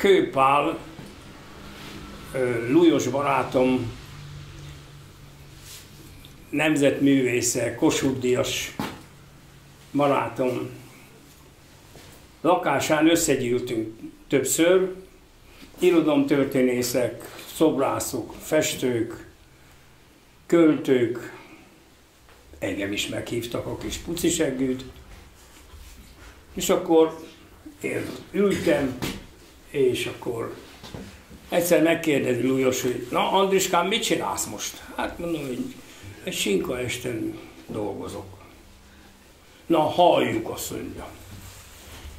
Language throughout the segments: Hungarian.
Kőpál, Lujos barátom, nemzetművésze, Kossuth barátom. Lakásán összegyűltünk többször, irodalomtörténészek, szobrászok, festők, költők, engem is meghívtak a kis pucisegőt, és akkor én ültem, és akkor egyszer megkérdezi Lujos, hogy na Andriskám, mit csinálsz most? Hát mondom, hogy egy sinka esten dolgozok. Na, halljuk, azt mondja.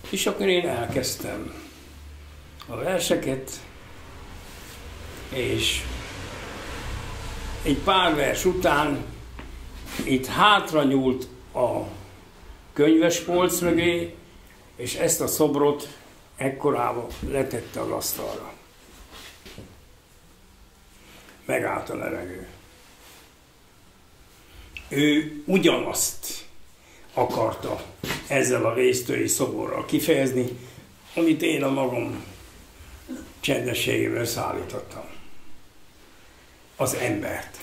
És akkor én elkezdtem a verseket, és egy pár vers után itt hátra nyúlt a könyvespolc mögé, és ezt a szobrot ekkorába letette az asztalra. Megállt a levegő. Ő ugyanazt akarta ezzel a vésztői szoborral kifejezni, amit én a magam csendességével szállítottam. Az embert.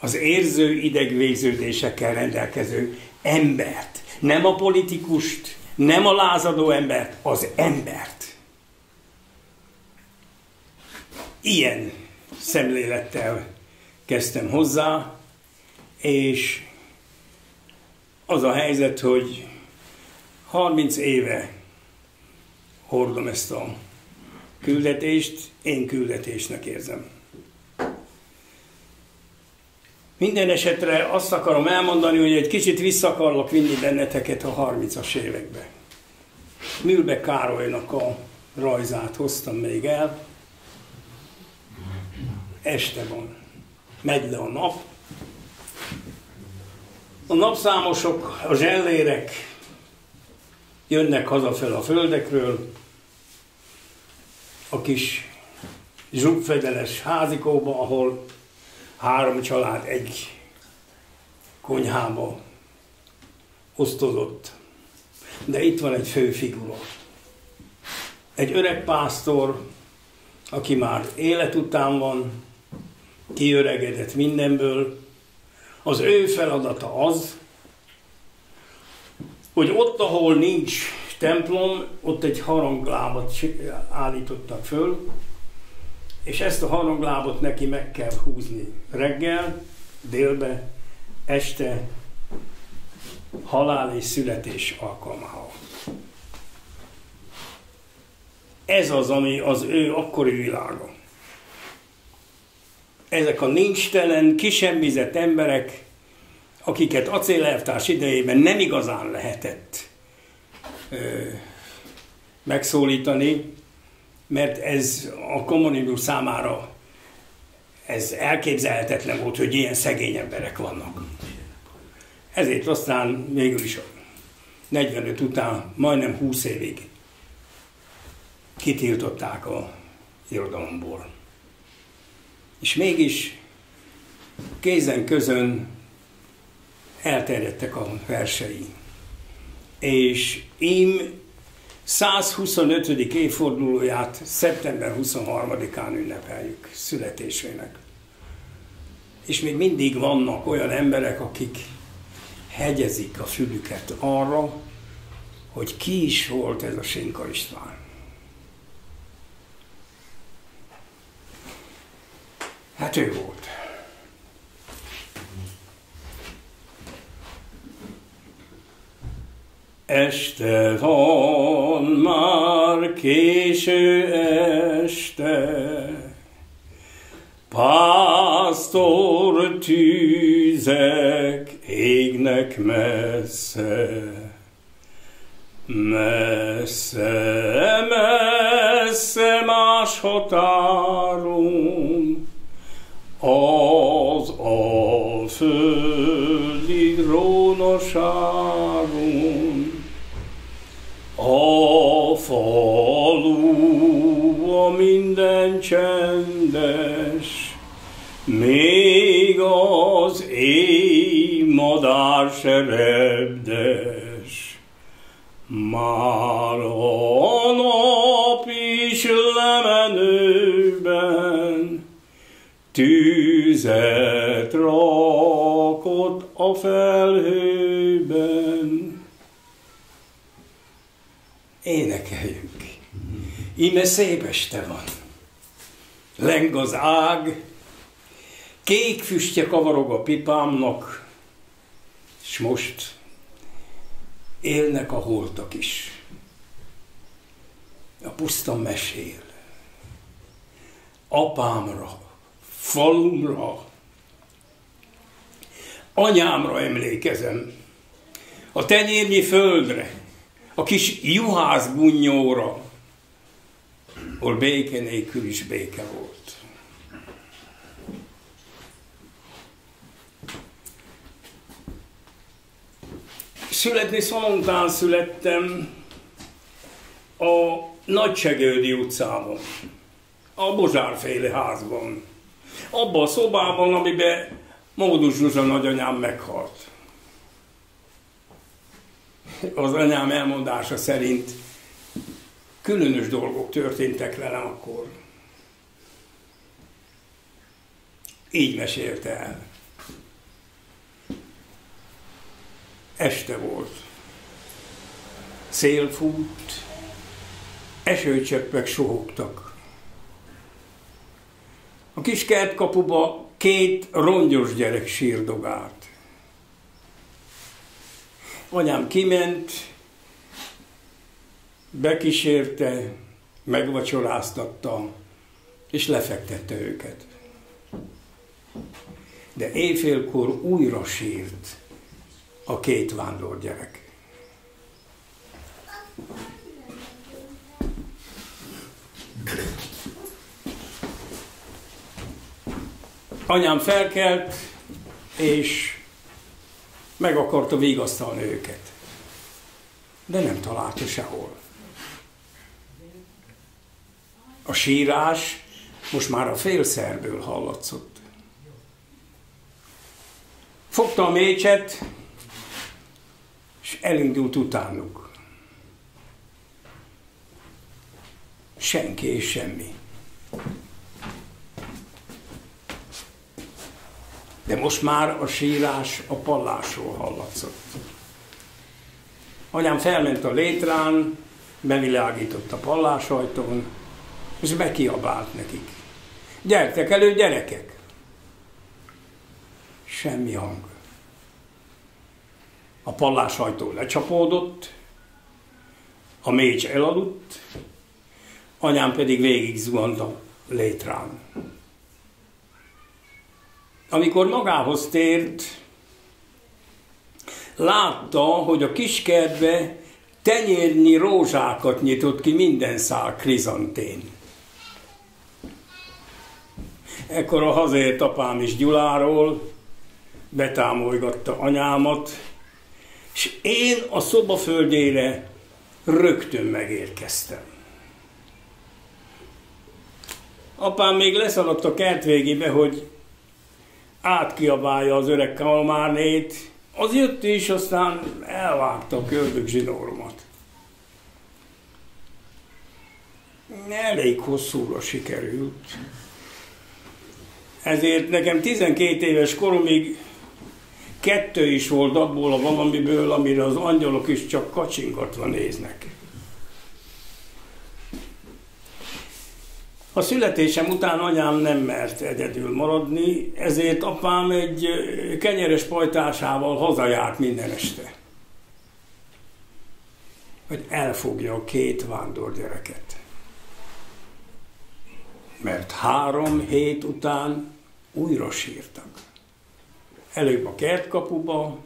Az érző idegvégződésekkel rendelkező embert. Nem a politikust, nem a lázadó embert, az embert. Ilyen szemlélettel kezdtem hozzá, és az a helyzet, hogy 30 éve hordom ezt a küldetést, én küldetésnek érzem. Minden esetre azt akarom elmondani, hogy egy kicsit vissza akarlak vinni benneteket a 30-as évekbe. Műlbe Károlynak a rajzát hoztam még el. Este van. Megy le a nap. A napszámosok, a zsellérek jönnek hazafel a földekről, a kis zsugfedeles házikóba, ahol három család egy konyhába osztozott. De itt van egy fő figura. Egy öreg pásztor, aki már élet után van, kiöregedett mindenből. Az ő feladata az, hogy ott, ahol nincs templom, ott egy haranglábat állítottak föl, és ezt a haranglábot neki meg kell húzni reggel, délbe, este, halál és születés alkalmával. Ez az, ami az ő akkori világa. Ezek a nincstelen, kisemmizett emberek, akiket acélelvtárs idejében nem igazán lehetett ö, megszólítani, mert ez a kommunizmus számára ez elképzelhetetlen volt, hogy ilyen szegény emberek vannak. Ezért aztán végül is 45 után majdnem 20 évig kitiltották a irodalomból. És mégis kézen közön elterjedtek a versei. És én 125. évfordulóját szeptember 23-án ünnepeljük születésének. És még mindig vannak olyan emberek, akik hegyezik a fülüket arra, hogy ki is volt ez a Sinka István. Hát ő volt. Este van, már késő este, Pásztor tűzek égnek messze, Messze, messze más határon, az a földi csendes, még az éj madár se. Már a nap is lemenőben tűzet rakott a felhőben. Énekeljünk! Íme szép este van! Leng az ág, kék füstje kavarog a pipámnak, és most élnek a holtak is. A puszta mesél. Apámra, falumra, anyámra emlékezem, a tenyérnyi földre, a kis juhász bunyóra, ahol béke nélkül is béke volt. Születni Szalontán születtem a Nagysegődi utcában, a Bozsárféle házban, abban a szobában, amiben Módus Zsuzsa nagyanyám meghalt. Az anyám elmondása szerint különös dolgok történtek velem akkor. Így mesélte el. Este volt. Szél fújt, esőcseppek sohogtak. A kis kertkapuba két rongyos gyerek sírdogált. Anyám kiment, bekísérte, megvacsoráztatta, és lefektette őket. De éjfélkor újra sírt a két vándor gyerek. Anyám felkelt, és meg akarta vigasztalni őket. De nem találta sehol. A sírás most már a félszerből hallatszott. Fogta a mécset, és elindult utánuk. Senki és semmi. De most már a sírás a pallásról hallatszott. Anyám felment a létrán, bevilágított a pallásajtón, és bekiabált nekik. Gyertek elő, gyerekek! Semmi hang. A pallásajtó lecsapódott, a mécs elaludt, anyám pedig végig zuhant a létrán. Amikor magához tért, látta, hogy a kiskertbe tenyérnyi rózsákat nyitott ki minden szál krizantén. Ekkor a hazért apám is Gyuláról, betámolygatta anyámat, és én a szoba földjére rögtön megérkeztem. Apám még leszaladt a kert végébe, hogy átkiabálja az öreg kalmárnét, az jött is, aztán elvágta a köldök zsinóromat. Elég hosszúra sikerült. Ezért nekem 12 éves koromig kettő is volt abból a valamiből, amire az angyalok is csak kacsingatva néznek. A születésem után anyám nem mert egyedül maradni, ezért apám egy kenyeres pajtásával hazajárt minden este. Hogy elfogja a két vándor gyereket. Mert három hét után újra sírtak. Előbb a kertkapuba,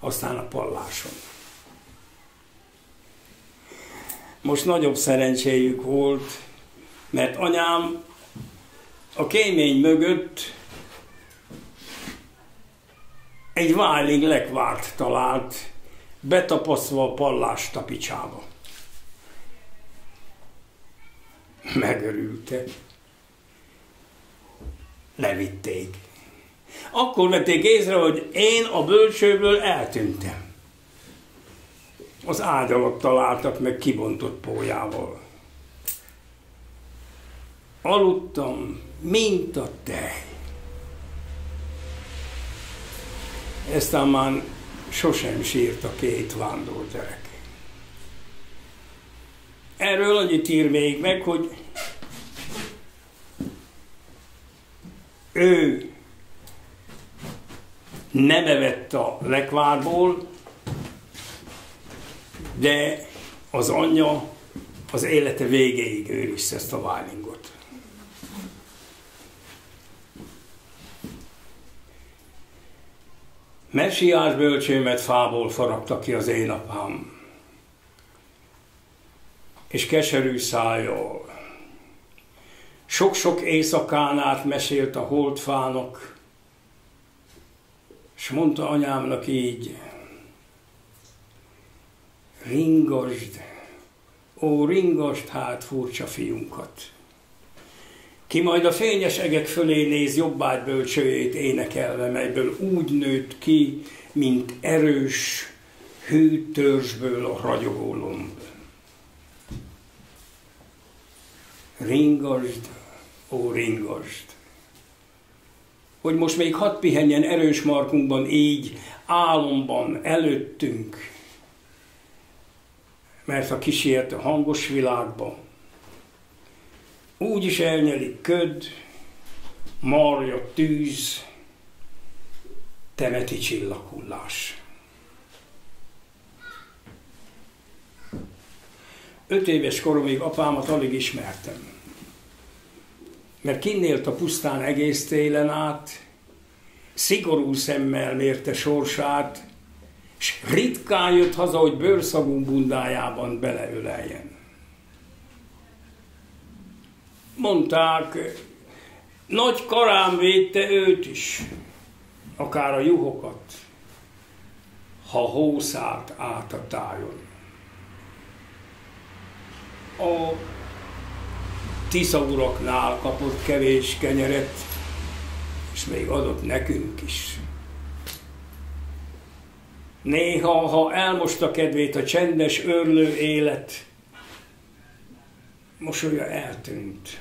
aztán a palláson. Most nagyobb szerencséjük volt, mert anyám a kémény mögött egy válig lekvárt talált, betapaszva a pallás tapicsába. Megörültek. Levitték. Akkor vették észre, hogy én a bölcsőből eltűntem. Az ágy alatt találtak meg kibontott pólyával. Aludtam, mint a tej. Eztán már sosem sírt a két vándor gyerek. Erről annyit ír még meg, hogy ő nem evett a lekvárból, de az anyja az élete végéig őrizte ezt a válingot. Messiás bölcsőmet fából faragta ki az én apám, és keserű szájjal. Sok-sok éjszakán át mesélt a holdfának, és mondta anyámnak így, ringasd, ó, ringasd hát furcsa fiunkat. Ki majd a fényes egek fölé néz jobbágy bölcsőjét énekelve, melyből úgy nőtt ki, mint erős hűtörzsből a ragyogó lomb. Ringasd, ó, ringasd! Hogy most még hadd pihenjen erős markunkban így, álomban, előttünk, mert a kísért a hangos világba, úgy is elnyelik köd, marja, tűz, temeti csillaghullás. Öt éves koromig apámat alig ismertem. Mert kinnélt a pusztán egész télen át, szigorú szemmel mérte sorsát, és ritkán jött haza, hogy bőrszagú bundájában beleöleljen. Mondták, nagy karám védte őt is, akár a juhokat, ha hószált át a tájon. A Tisza uraknál kapott kevés kenyeret, és még adott nekünk is. Néha, ha elmosta kedvét a csendes, örlő élet, mosolya eltűnt.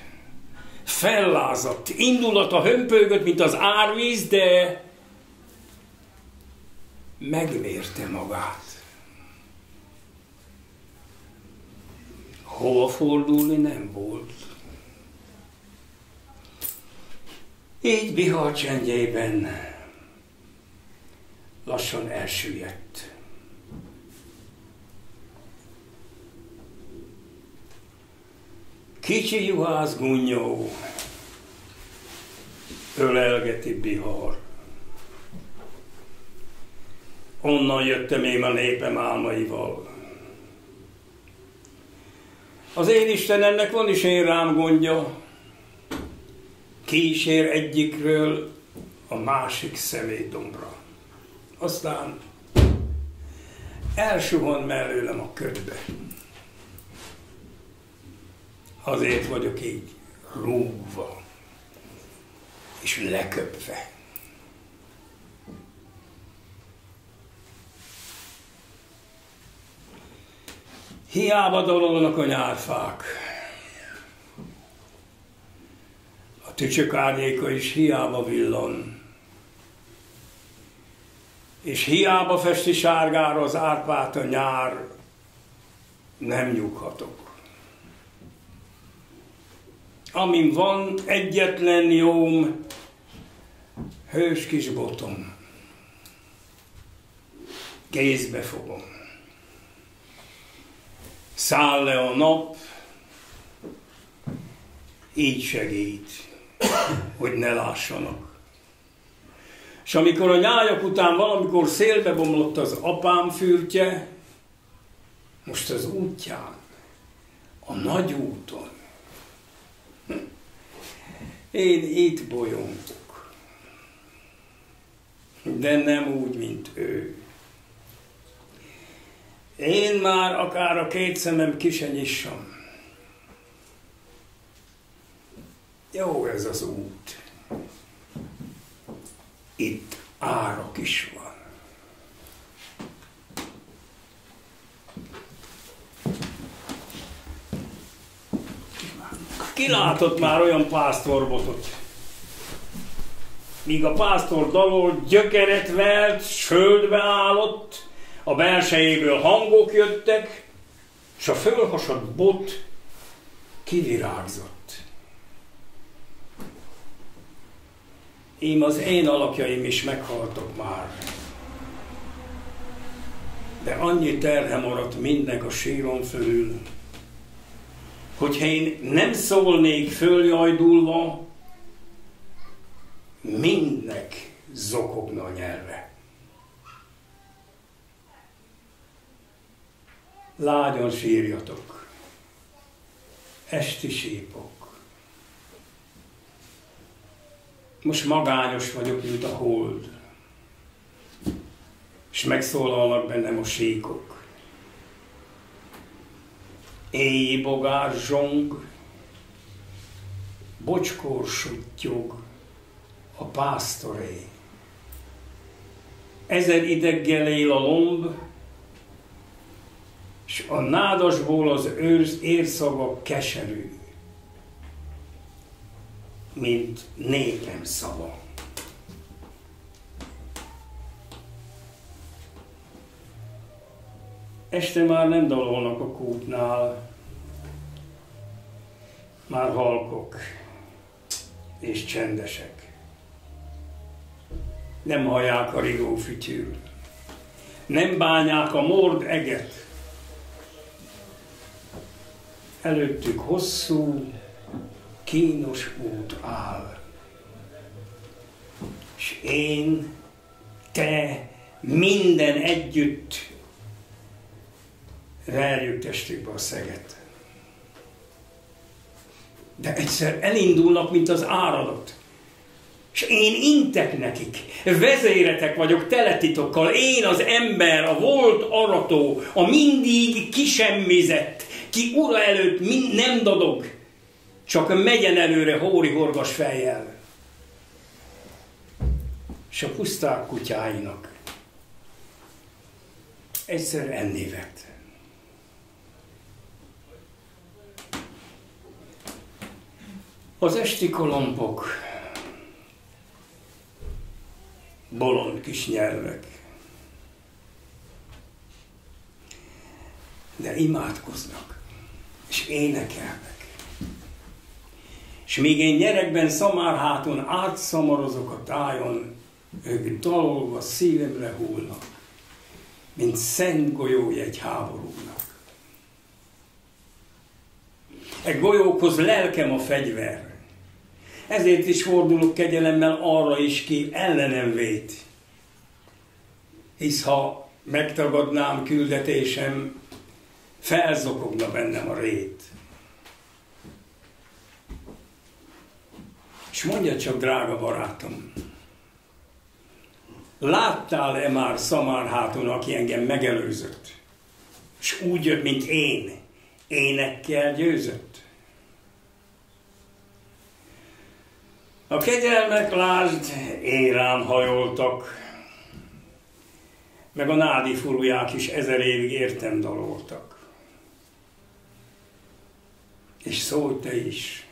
Fellázadt, indulata hömpögött, mint az árvíz, de megmérte magát. Hova fordulni nem volt. Így Bihar csendjében lassan elsüllyedt. Kicsi juhász gunyó, ölelgeti Bihar. Onnan jöttem én a népem álmaival. Az én Istenemnek van is én rám gondja, kísér egyikről a másik személydombra. Aztán elsuhan mellőlem a ködbe. Azért vagyok így rúgva és leköpve. Hiába dolognak a nyárfák. A tücsök árnyéka is hiába villan. És hiába festi sárgára az árpát a nyár, nem nyughatok. Amin van egyetlen jóm, hős kis botom. Kézbe fogom száll le a nap, így segít, hogy ne lássanak. És amikor a nyájak után valamikor szélbe bomlott az apám fürtje, most az útján, a nagy úton, én itt bolyongok, de nem úgy, mint ő. Én már akár a két szemem ki. Jó ez az út. Itt árok is van. Ki látott már olyan pásztorbotot, míg a pásztor dalol gyökeret velt, földbe állott, a belsejéből hangok jöttek, és a fölhasadt bot kivirágzott. Ím az én alakjaim is meghaltak már. De annyi terhe maradt mindnek a síron fölül, hogyha én nem szólnék följajdulva, mindnek zokogna a nyelve. Lágyan sírjatok, esti sípok. Most magányos vagyok, mint a hold, és megszólalnak bennem a síkok. Éj bogár zsong, bocskor suttyog, a pásztoré. Ezer ideggel él a lomb, és a nádasból az őrz érszaga keserű, mint népem szava. Este már nem dalolnak a kútnál, már halkok és csendesek nem hallják a rigó fütyül. Nem bányák a mord eget. Előttük hosszú, kínos út áll. És én, te, minden együtt verjük testükbe a szeget. De egyszer elindulnak, mint az áradat. És én intek nekik, vezéretek vagyok teletitokkal, én az ember, a volt arató, a mindig kisemmizett, ki ura előtt mind nem dadog, csak megyen előre hóri horgas fejjel. És a puszták kutyáinak egyszer enni vett. Az esti kolompok bolond kis nyelvek. De imádkoznak, és énekelnek. És míg én gyerekben szamárháton átszamarozok a tájon, ők dalolva szívemre hullnak, mint szent golyói egy háborúnak. Egy golyókhoz lelkem a fegyver, ezért is fordulok kegyelemmel arra is ki ellenem vét. Hisz ha megtagadnám küldetésem, felzokogna bennem a rét. És mondja csak, drága barátom, láttál-e már Szamárháton, aki engem megelőzött, és úgy jött, mint én, énekkel győzött? A kegyelmek, lásd, érám hajoltak, meg a nádi furuják is ezer évig értem daloltak. És szólj te is.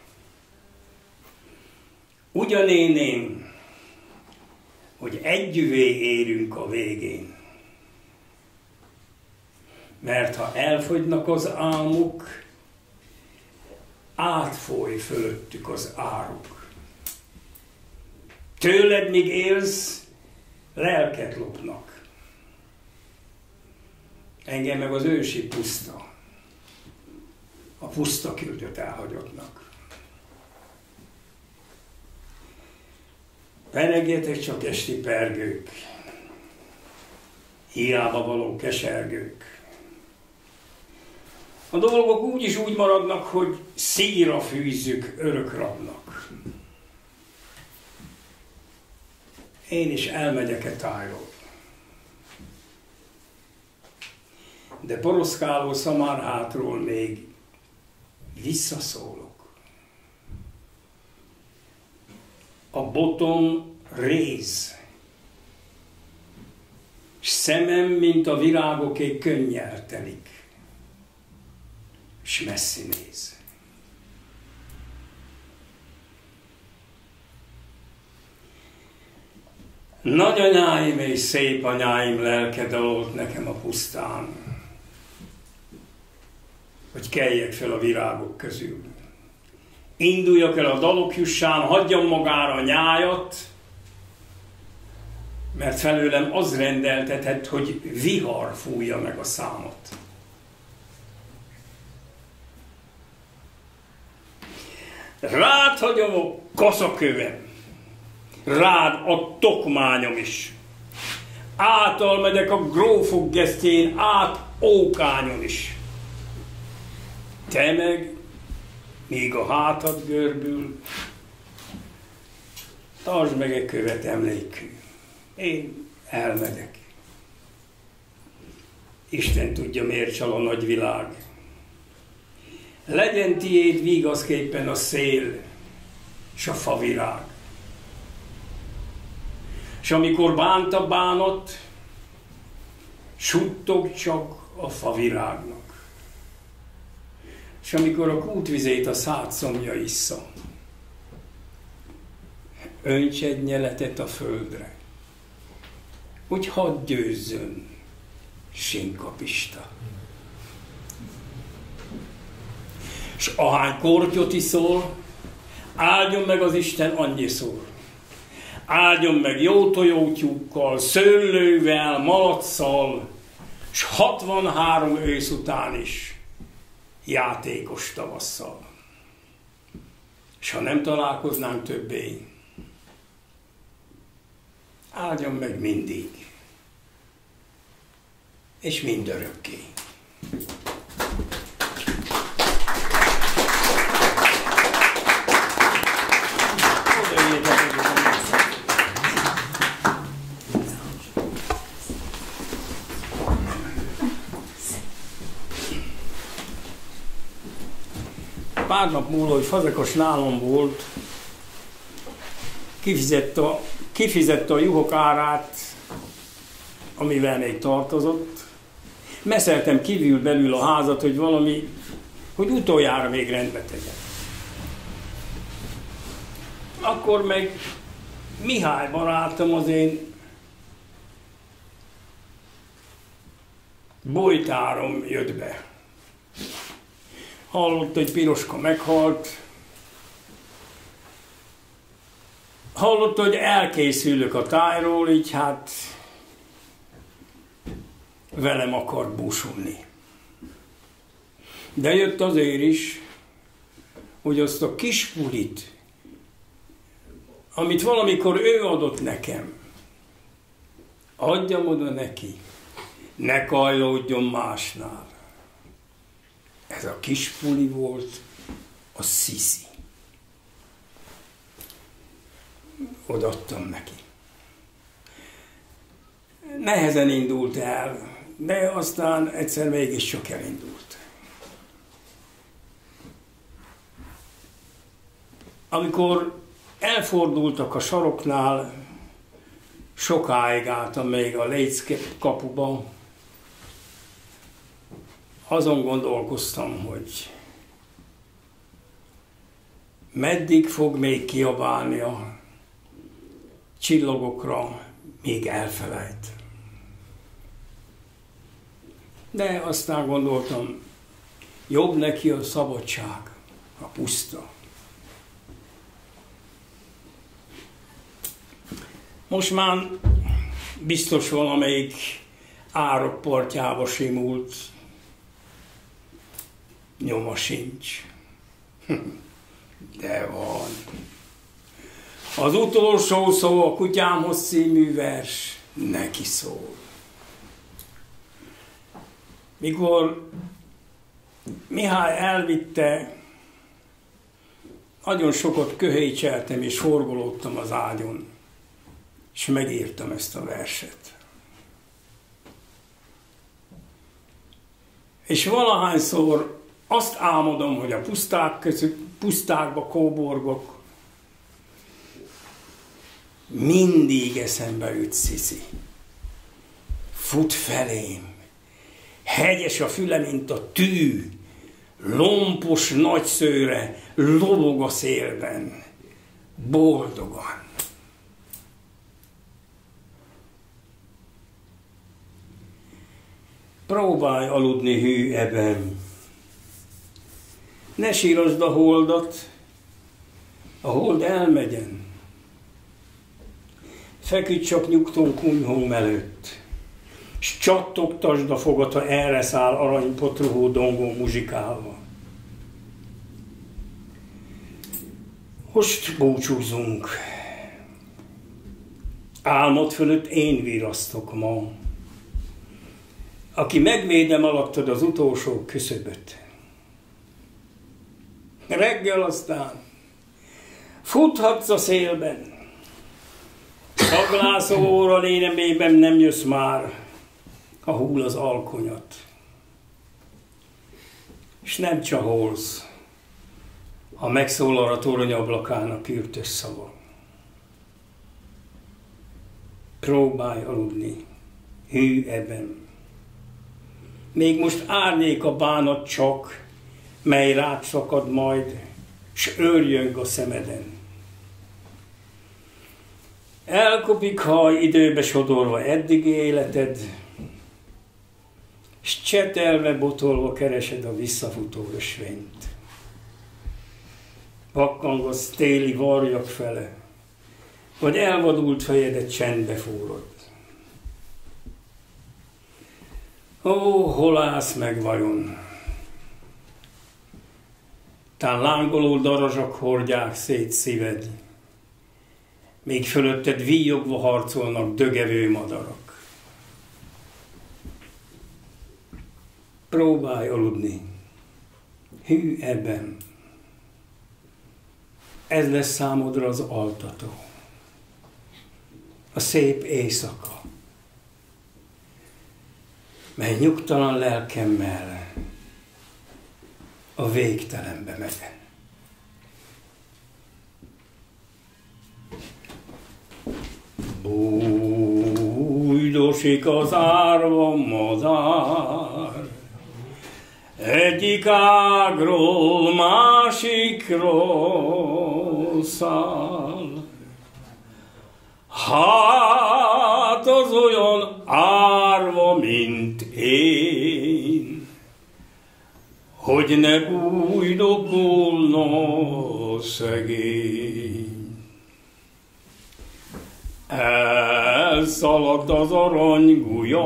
Ugyanéném, hogy együvé érünk a végén. Mert ha elfogynak az álmuk, átfoly fölöttük az áruk. Tőled még élsz, lelket lopnak. Engem meg az ősi puszta. A puszta küldött elhagyottnak. Peregjetek csak esti pergők, hiába való kesergők. A dolgok úgy is úgy maradnak, hogy szíra fűzzük örökrabnak. én is elmegyek-e tájról. De poroszkáló szamárhátról még visszaszólok. A botom réz, és szemem, mint a virágoké könnyel telik, és messzi néz. Nagyanyáim és szép anyáim lelke dalolt nekem a pusztán, hogy keljek fel a virágok közül. Induljak el a dalok jussán, hagyjam magára a nyájat, mert felőlem az rendeltetett, hogy vihar fújja meg a számot. Rád hagyom a kaszakövem, rád a tokmányom is. Átal megyek a grófok gesztjén, át ókányon is. Te meg, míg a hátad görbül, tartsd meg egy követ emlékű. Én elmegyek. Isten tudja, miért csal a nagyvilág. Legyen tiéd vígaszképpen a szél, és a favirág. És amikor bánt a bánat, suttog csak a favirágnak. És amikor a kútvizét a szomja issza, önts egy nyeletet a földre, hogy hadd győzzön sinkapista. És ahány kortyot iszol, áldjon meg az Isten annyiszor. Áldjon meg jó tojótyúkkal, szőlővel, malacsal, és 63 ősz után is játékos tavasszal. És ha nem találkoznánk többé, áldjon meg mindig, és mindörökké. Pár nap múlva, hogy Fazekas nálam volt, kifizette a, kifizette a juhok árát, amivel még tartozott. Meszeltem kívül belül a házat, hogy valami, hogy utoljára még rendbe tegyen. Akkor meg Mihály barátom az én bolytárom jött be hallott, hogy Piroska meghalt, hallott, hogy elkészülök a tájról, így hát velem akart búsulni. De jött azért is, hogy azt a kis pulit, amit valamikor ő adott nekem, adjam oda neki, ne kajlódjon másnál ez a kis puli volt, a sziszi. Odaadtam neki. Nehezen indult el, de aztán egyszer mégis csak elindult. Amikor elfordultak a saroknál, sokáig álltam még a Lécke kapuban, azon gondolkoztam, hogy meddig fog még kiabálni a csillagokra, még elfelejt. De aztán gondoltam, jobb neki a szabadság, a puszta. Most már biztos valamelyik árok partjába simult, nyoma sincs. De van. Az utolsó szó a kutyámhoz című vers neki szól. Mikor Mihály elvitte, nagyon sokat köhécseltem és forgolódtam az ágyon, és megírtam ezt a verset. És valahányszor azt álmodom, hogy a puszták között, pusztákba kóborgok, mindig eszembe üt Szici. Fut felém, hegyes a füle, mint a tű, lompos nagyszőre, lobog a szélben, boldogan. Próbálj aludni hű ebben, ne sírasd a holdat, a hold elmegyen. Feküdj csak nyugton kunyhóm előtt, s csattogtasd a fogat, ha erre száll aranypotruhó dongó muzsikálva. Most búcsúzunk. Álmod fölött én virasztok ma. Aki megvédem alattad az utolsó küszöböt. Reggel aztán futhatsz a szélben. Szaglászó óra lénemében nem jössz már, ha húl az alkonyat. És nem csaholsz, ha megszólal a torony ablakán a kürtös szava. Próbálj aludni, hű ebben. Még most árnyék a bánat csak, mely rád szakad majd, s őrjönk a szemeden. Elkopik haj időbe sodorva eddigi életed, s csetelve botolva keresed a visszafutó ösvényt. Pakkangasz téli varjak fele, vagy elvadult fejedet csendbe fúrod. Ó, hol állsz meg vajon? Tán lángoló darazsak hordják szét szíved, még fölötted víjogva harcolnak dögevő madarak. Próbálj aludni. Hű ebben. Ez lesz számodra az altató. A szép éjszaka, mely nyugtalan lelkemmel a végtelenbe megy. Bújdosik az árva madár, egyik ágról másikról száll. Hát az olyan árva, mint én, hogy ne bújdokolna szegény. Elszaladt az aranygulya,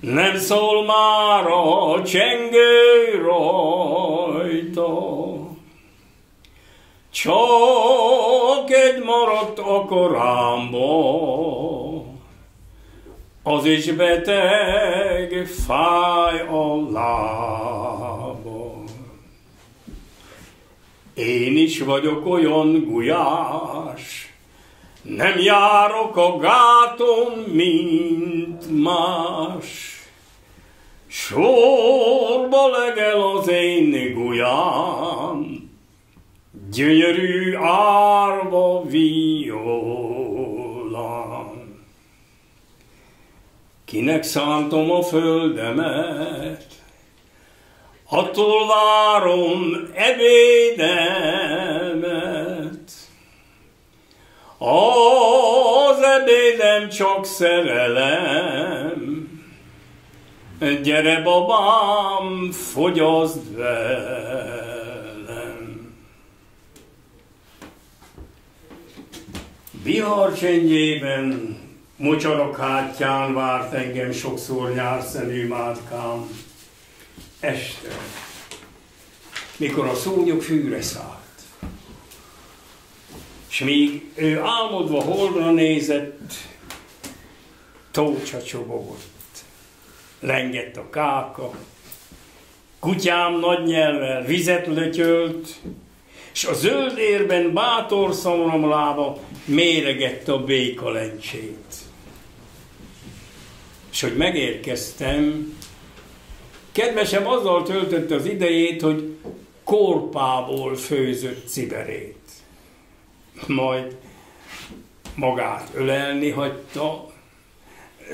nem szól már a csengő rajta. Csak egy maradt a korámba, az is beteg, fáj a lába. Én is vagyok olyan gulyás, nem járok a gáton, mint más. Sorba legel az én gulyám, gyönyörű árva violán. Kinek szántom a földemet, attól várom ebédemet. Az ebédem csak szerelem, gyere babám, fogyaszd velem. Bihar csendjében, mocsarok hátján várt engem sokszor nyárszemű mátkám, este, mikor a szúnyog fűre szállt. És míg ő álmodva holdra nézett, tócsa csobogott. Lengett a káka, kutyám nagy nyelvvel vizet lötyölt, és a zöld érben bátor szomromlába méregette a béka lencsét. És hogy megérkeztem, kedvesem azzal töltötte az idejét, hogy korpából főzött ciberét majd magát ölelni hagyta,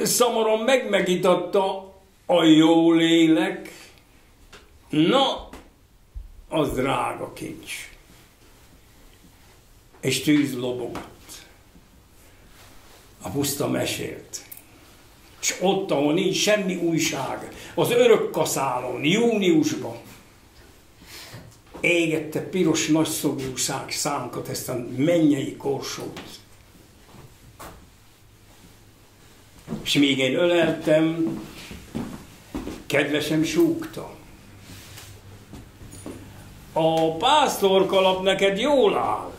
szamoron megmegitatta a jó lélek, na, az drága kincs. És tűz lobogott. A puszta mesélt. Ott, ahol nincs semmi újság, az örök kaszálon, júniusban, égette piros nagyszobjú szánkat, ezt a mennyei korsót. És míg én öleltem, kedvesem súgta. A pásztorkalap neked jól áll.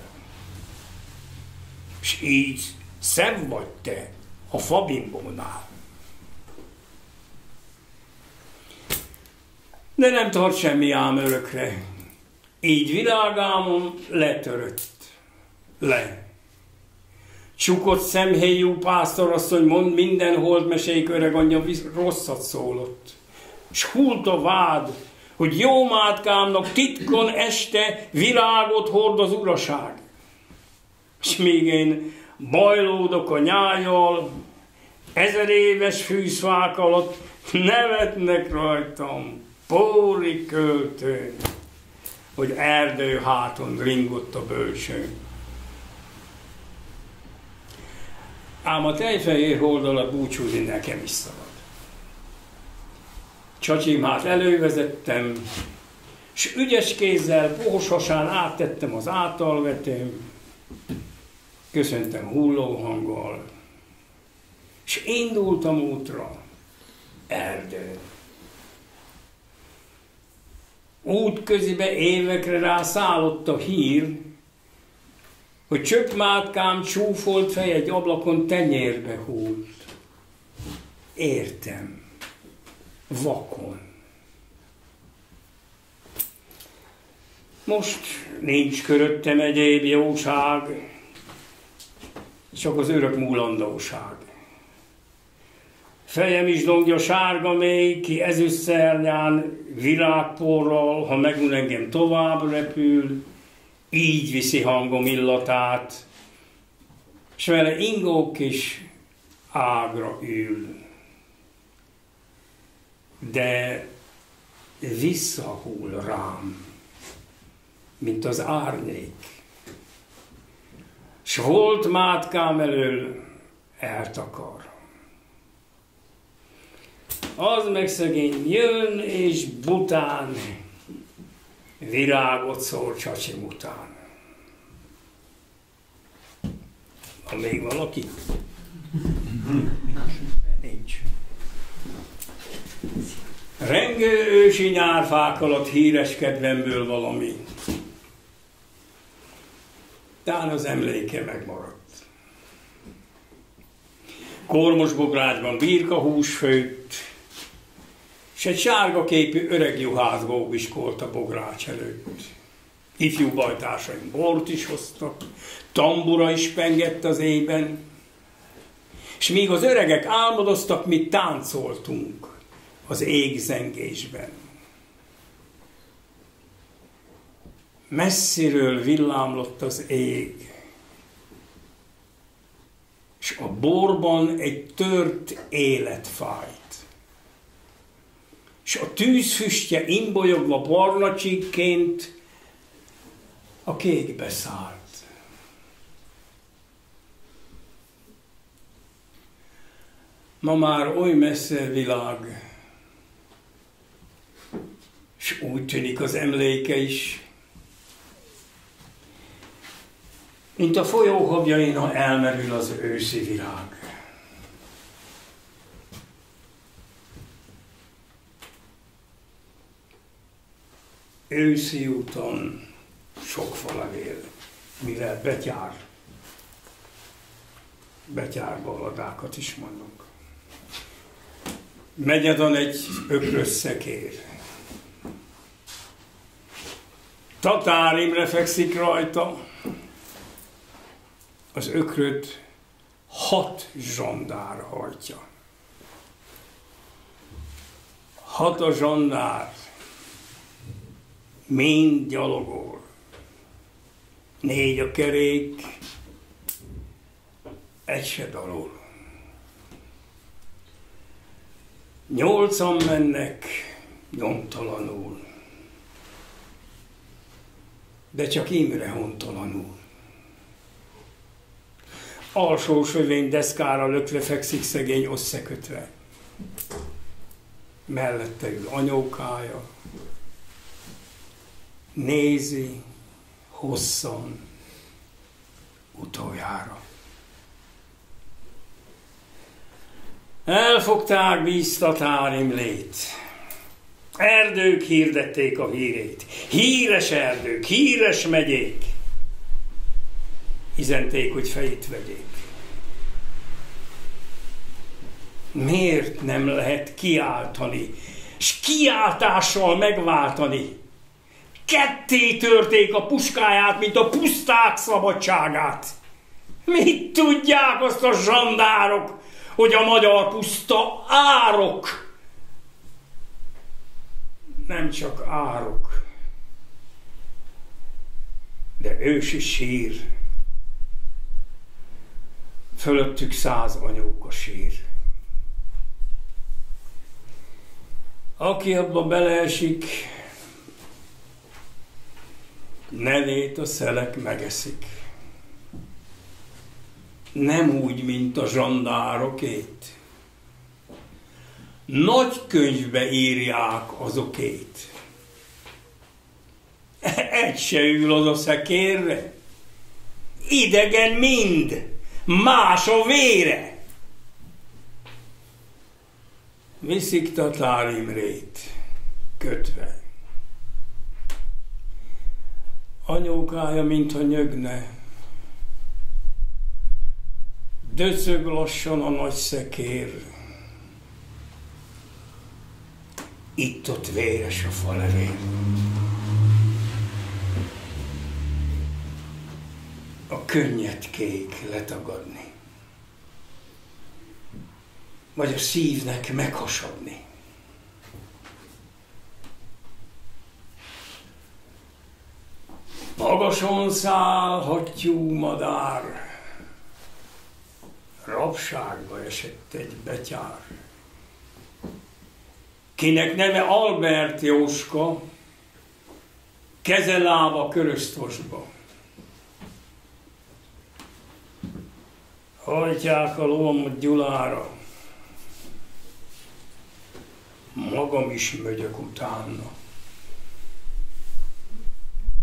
És így szebb vagy te a fabimbónál. De nem tart semmi ám örökre. Így világámon letörött. Le. Csukott szemhéjú pásztorasszony mond minden holdmesék öreg anyja rosszat szólott. S hult a vád, hogy jó mátkámnak titkon este világot hord az uraság. És még én bajlódok a nyájjal, ezer éves fűszfák alatt nevetnek rajtam, póri költőn, hogy erdő háton ringott a bölcsőn. Ám a tejfehér hold búcsúzni nekem is szabad. Csacsimát elővezettem, és ügyes kézzel, pohosasán áttettem az átalvetőm, köszöntem hullóhanggal, és indultam útra, erdőn. Út közibe évekre rá szállott a hír, hogy csöpmátkám csúfolt fej egy ablakon tenyérbe húlt. Értem. Vakon. Most nincs köröttem egyéb jóság, csak az örök múlandóság. Fejem is dongja sárga még, ki ezüstszernyán világporral, ha megun engem tovább repül, így viszi hangom illatát, s vele ingók is ágra ül. De visszahull rám, mint az árnyék. S volt mátkám elől eltakar. Az meg szegény jön és bután virágot szól csacsim után. Van még valaki? Nincs. Rengő ősi nyárfák alatt híres kedvemből valami. Tán az emléke megmaradt. Kormos bográcsban birka hús főtt, és egy sárga képű öreg juhász góbiskolt a bogrács előtt. Ifjú bajtársaim bort is hoztak, tambura is pengett az éjben, és míg az öregek álmodoztak, mi táncoltunk az égzengésben. Messziről villámlott az ég, és a borban egy tört élet fájt és a tűzfüstje imbolyogva barna csíkként a kékbe szállt. Ma már oly messze világ, és úgy tűnik az emléke is, mint a folyóhabjain, ha elmerül az őszi virág. Őszi úton sok falavél, mivel betyár, betyárba aladákat is mondunk. Megyedon egy ökrös szekér. Tatár Imre fekszik rajta, az ökröt hat zsandár hajtja. Hat a zsandár mind gyalogol. Négy a kerék, egy se dalol. Nyolcan mennek nyomtalanul, de csak Imre hontalanul. alsó sövény deszkára lökve fekszik szegény összekötve. Mellette ül anyókája, nézi hosszan utoljára. Elfogták bíztatárimlét. Erdők hirdették a hírét. Híres erdők, híres megyék. Izenték, hogy fejét vegyék. Miért nem lehet kiáltani, és kiáltással megváltani? Ketté törték a puskáját, mint a puszták szabadságát. Mit tudják azt a zsandárok, hogy a magyar puszta árok? Nem csak árok, de ősi sír. Fölöttük száz anyóka sír. Aki abba beleesik, nevét a szelek megeszik. Nem úgy, mint a zsandárokét. Nagy könyvbe írják azokét. Egy se ül az a szekérre. Idegen mind, más a vére. Viszik Tatár Imrét kötve anyókája, mintha nyögne. Döcög lassan a nagy szekér. Itt-ott véres a falevér. A könnyed kék letagadni. Vagy a szívnek meghasadni. Magason száll hattyú madár, rabságba esett egy betyár. Kinek neve Albert Jóska, keze lába köröztosba. Hajtják a lomot Gyulára, magam is megyek utána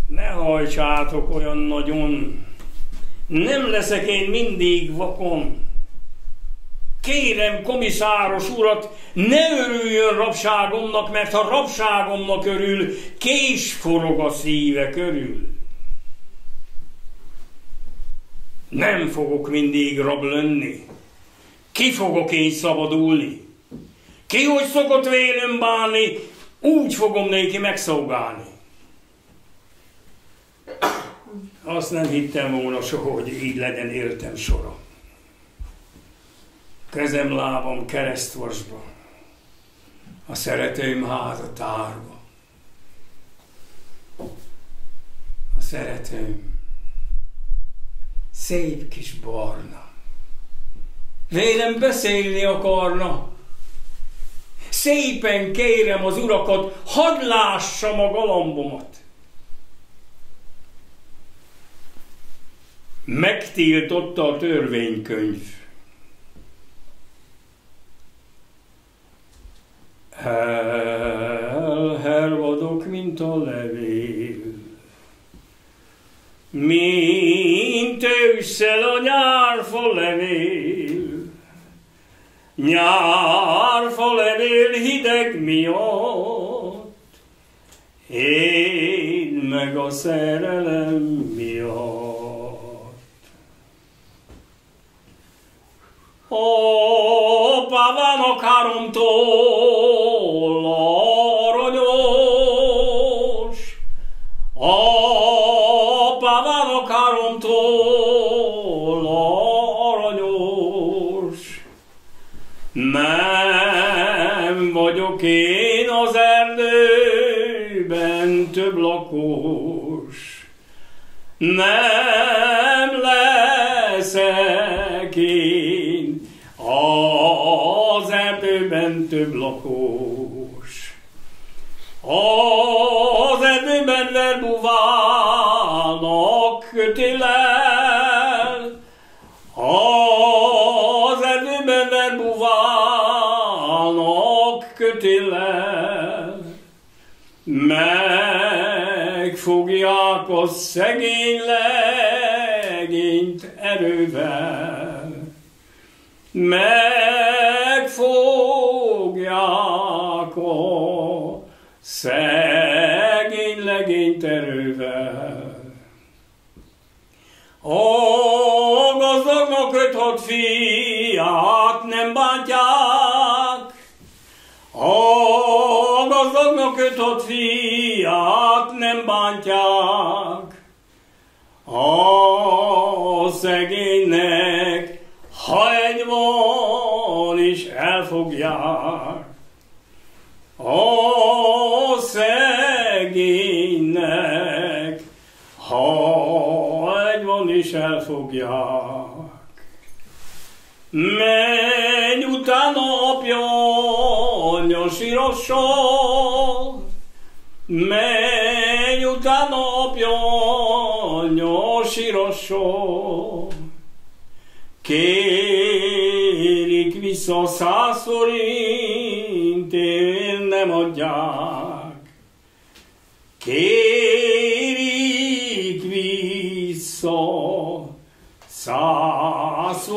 ne hajtsátok olyan nagyon, nem leszek én mindig vakon. Kérem komiszáros urat, ne örüljön rabságomnak, mert ha rabságomnak örül, kés forog a szíve körül. Nem fogok mindig rab lenni. Ki fogok én szabadulni? Ki hogy szokott vélem bánni, úgy fogom néki megszolgálni. Azt nem hittem volna soha, hogy így legyen éltem sora. Kezem, lábam keresztvasba, a szeretőim háza tárba. A szeretőm szép kis barna. Vélem beszélni akarna. Szépen kérem az urakat, hadd lássam a galambomat. Megtiltotta a törvénykönyv. Elhervadok, mint a levél, mint ősszel a nyárfa levél. Nyárfa levél hideg miatt, én meg a szerelem miatt. Opavano káromtól aranyos, Opavano káromtól aranyos. Nem vagyok én az erdőben több lakós, nem leszek én erdőben több lakós. Az erdőben verbuválnak kötélel, az erdőben verbuválnak kötélel, megfogják a szegény legényt erővel. Meg fog a szegény legényt erővel. A gazdagnak öt fiát nem bántják, a gazdagnak öt fiát nem bántják, a szegénynek ha egy van is elfogják. Is elfogják. Menj utána apja, anya sírossal, menj utána apja, anya sírossal. Kérik vissza száz én nem adják. Kérik vissza száz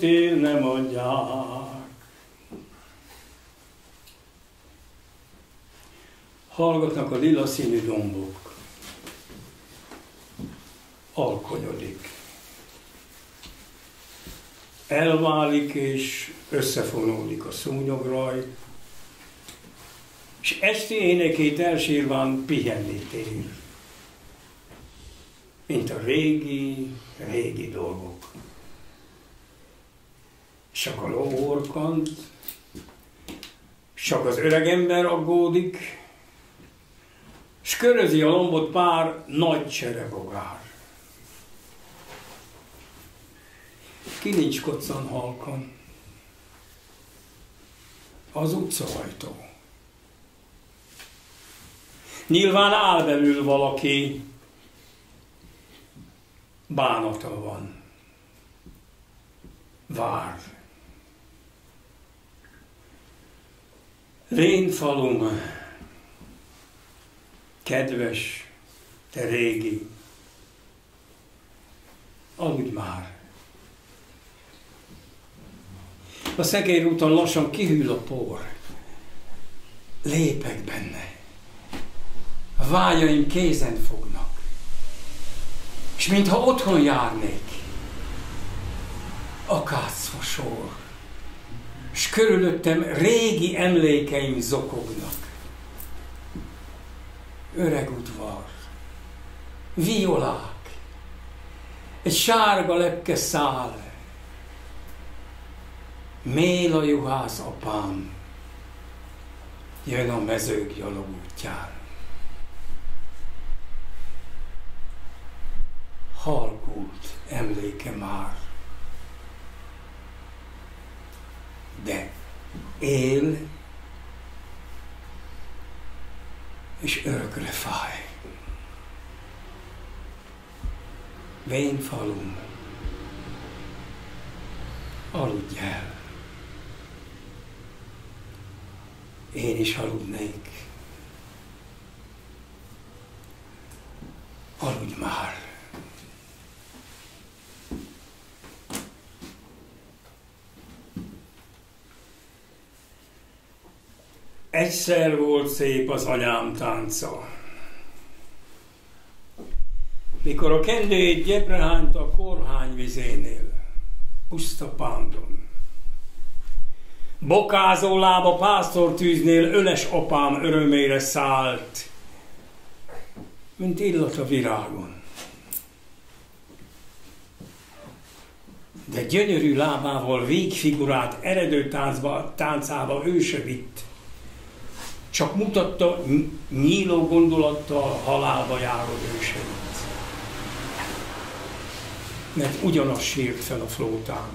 én nem adják. Hallgatnak a lila színű dombok. Alkonyodik elválik és összefonódik a szúnyograj, és esti énekét elsírván pihenni tér, mint a régi, régi dolgok. Csak a lóorkant, csak az öreg ember aggódik, s körözi a lombot pár nagy cserebogár. Ki nincs koccan halkan? Az utcaajtó. Nyilván áll belül valaki, bánata van. Vár. Rén falum, kedves, te régi, aludj már. A szegély úton lassan kihűl a por. Lépek benne. A vágyaim kézen fognak. És mintha otthon járnék, akácfa sor, és körülöttem régi emlékeim zokognak. Öreg udvar, violák, egy sárga lepke szál, Méla juhász apám, jön a mezők gyalog útján. Halkult emléke már, de él, és örökre fáj. Vén falum, aludj el. én is aludnék. Aludj már! Egyszer volt szép az anyám tánca. Mikor a kendőjét gyebre hányt a korhány vizénél, puszta pándon. Bokázó lába pásztortűznél öles apám örömére szállt, mint illat a virágon. De gyönyörű lábával végfigurát eredő táncba, táncába ő. Csak mutatta nyíló gondolattal halálba járó őseit. Mert ugyanaz sírt fel a flótán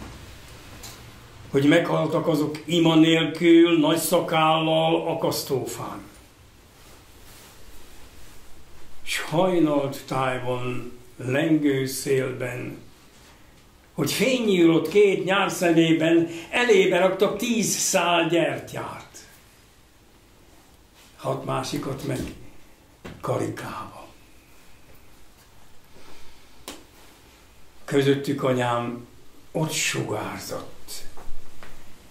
hogy meghaltak azok ima nélkül, nagy szakállal, akasztófán. S hajnalt tájban, lengő szélben, hogy fénynyílott két nyárszemében elébe raktak tíz szál gyertyát hat másikat meg karikába. Közöttük anyám ott sugárzott,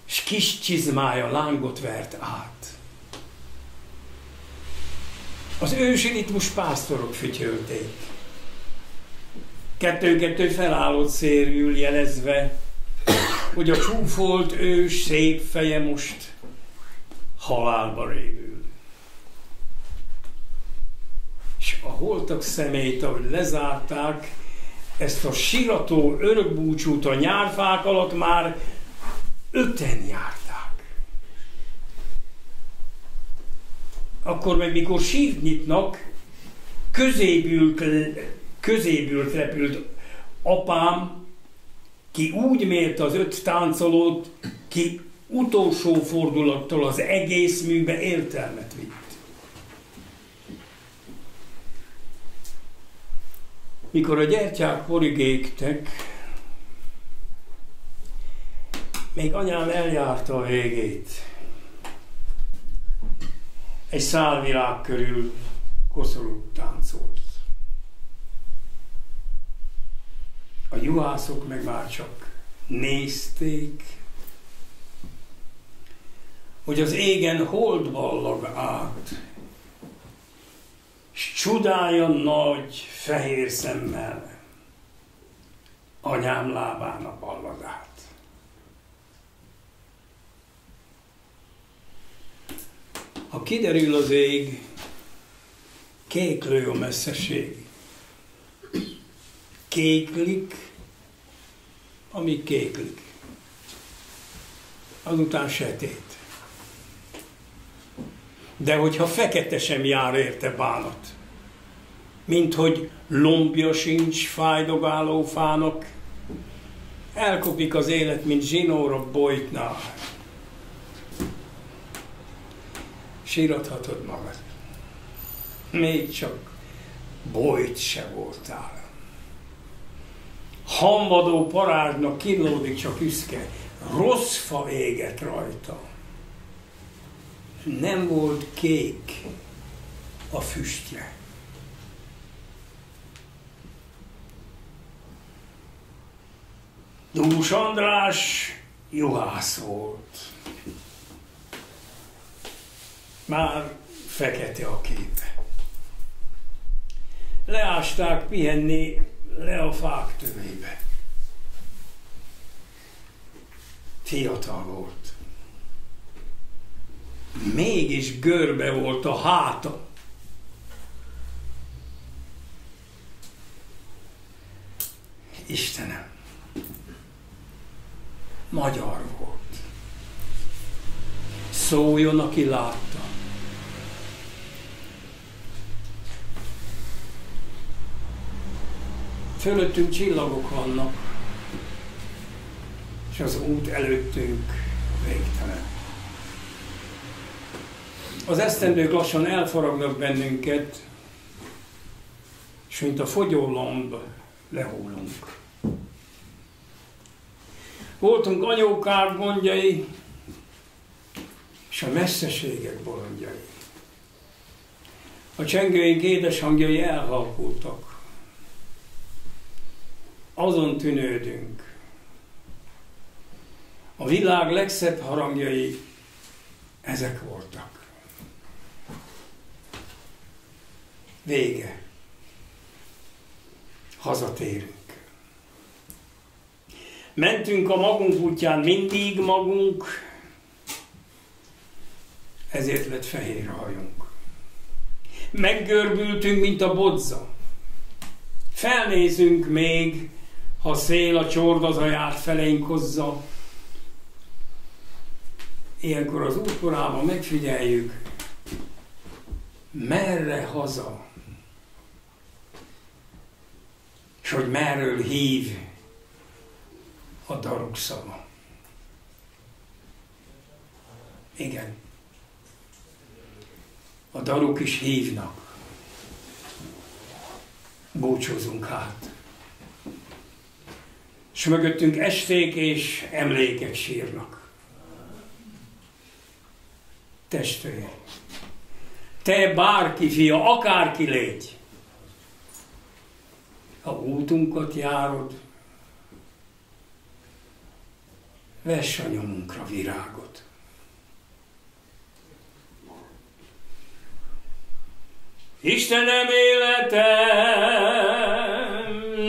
és kis csizmája lángot vert át. Az ősi ritmus pásztorok fütyölték. Kettő-kettő felállott szérül jelezve, hogy a csúfolt ős szép feje most halálba révül. Holtak szemét, ahogy lezárták, ezt a sirató örökbúcsút a nyárfák alatt már öten járták. Akkor meg mikor sírt nyitnak, közébült, közébült repült apám, ki úgy mérte az öt táncolót, ki utolsó fordulattól az egész műbe értelmet vitt. Mikor a gyertyák porigéktek, még anyám eljárta a végét. Egy szálvilág körül koszorú táncolt. A juhászok meg már csak nézték, hogy az égen hold ballag s csodálja nagy fehér szemmel anyám lábán a balladát. Ha kiderül az ég, kéklő a messzeség. Kéklik, ami kéklik. Azután setét. De hogyha fekete sem jár érte bánat, mint hogy lombja sincs fájdogáló fának, elkopik az élet, mint zsinóra bojtnál. Sírathatod magad. Még csak bojt se voltál. Hamvadó parázsnak kínlódik csak üszke, rossz fa éget rajta nem volt kék a füstje. Dús András juhász volt. Már fekete a képe. Leásták pihenni le a fák tövébe. Fiatal volt mégis görbe volt a háta. Istenem, magyar volt. Szóljon, aki látta. Fölöttünk csillagok vannak, és az út előttünk végtelen. Az esztendők lassan elfaragnak bennünket, és mint a fogyólomb lehúlunk. Voltunk anyókák gondjai, és a messzeségek bolondjai. A csengőink édes hangjai elhalkultak. Azon tűnődünk. A világ legszebb harangjai ezek voltak. Vége. Hazatérünk. Mentünk a magunk útján mindig magunk, ezért lett fehér hajunk. Meggörbültünk, mint a bodza. Felnézünk még, ha szél a csordazaját feleink hozza. Ilyenkor az útkorában megfigyeljük, merre haza. És hogy merről hív a daruk szava. Igen. A daruk is hívnak. Búcsúzunk hát. És mögöttünk esték és emlékek sírnak. Testvér, te bárki fia, akárki légy, a útunkat járod, vess a nyomunkra virágot. Istenem életem